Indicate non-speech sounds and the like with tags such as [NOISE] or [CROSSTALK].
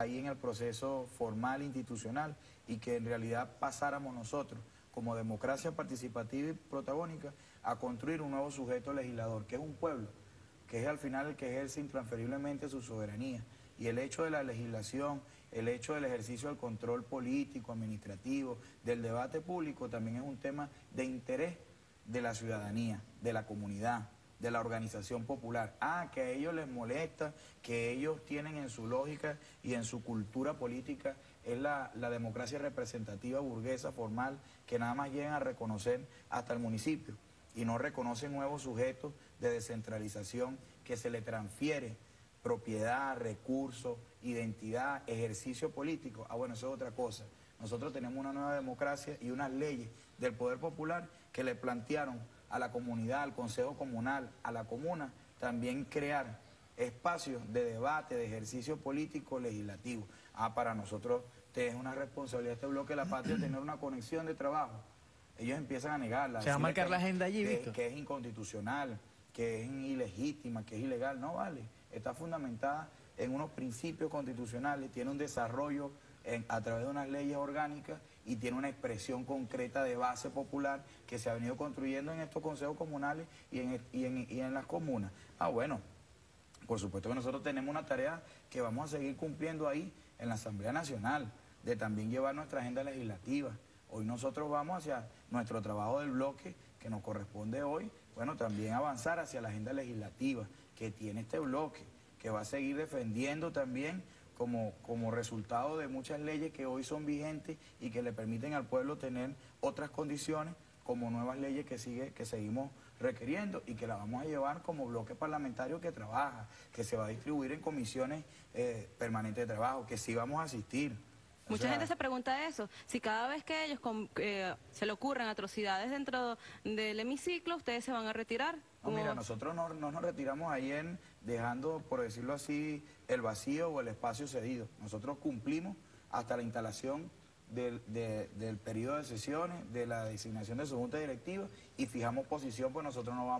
ahí en el proceso formal institucional y que en realidad pasáramos nosotros como democracia participativa y protagónica a construir un nuevo sujeto legislador, que es un pueblo, que es al final el que ejerce intransferiblemente su soberanía. Y el hecho de la legislación, el hecho del ejercicio del control político, administrativo, del debate público, también es un tema de interés de la ciudadanía, de la comunidad, de la organización popular. Ah, que a ellos les molesta, que ellos tienen en su lógica y en su cultura política es la, la democracia representativa burguesa formal que nada más llegan a reconocer hasta el municipio y no reconocen nuevos sujetos de descentralización que se le transfiere propiedad, recursos, identidad, ejercicio político. Ah, bueno, eso es otra cosa. Nosotros tenemos una nueva democracia y unas leyes del poder popular que le plantearon a la comunidad, al consejo comunal, a la comuna, también crear espacios de debate, de ejercicio político legislativo. Ah, para nosotros es una responsabilidad este bloque de la patria [CLEARS THROAT] tener una conexión de trabajo. Ellos empiezan a negarla. Se va a marcar la agenda allí, que, Víctor. que es inconstitucional, que es ilegítima, que es ilegal. No vale. Está fundamentada en unos principios constitucionales, tiene un desarrollo a través de unas leyes orgánicas y tiene una expresión concreta de base popular que se ha venido construyendo en estos consejos comunales y en, y en, y en las comunas. Ah, bueno, por supuesto que nosotros tenemos una tarea que vamos a seguir cumpliendo ahí en la Asamblea Nacional, de también llevar nuestra agenda legislativa. Hoy nosotros vamos hacia nuestro trabajo del bloque que nos corresponde hoy, bueno, también avanzar hacia la agenda legislativa que tiene este bloque, que va a seguir defendiendo también como, como resultado de muchas leyes que hoy son vigentes y que le permiten al pueblo tener otras condiciones como nuevas leyes que, sigue, que seguimos requiriendo y que la vamos a llevar como bloque parlamentario que trabaja, que se va a distribuir en comisiones eh, permanentes de trabajo, que sí vamos a asistir. Mucha sea, gente se pregunta eso, si cada vez que ellos com- eh, se le ocurren atrocidades dentro del hemiciclo, ustedes se van a retirar. No, Como- mira, nosotros no, no nos retiramos ahí en dejando, por decirlo así, el vacío o el espacio cedido. Nosotros cumplimos hasta la instalación del, de- del periodo de sesiones, de la designación de su junta directiva y fijamos posición, pues nosotros no vamos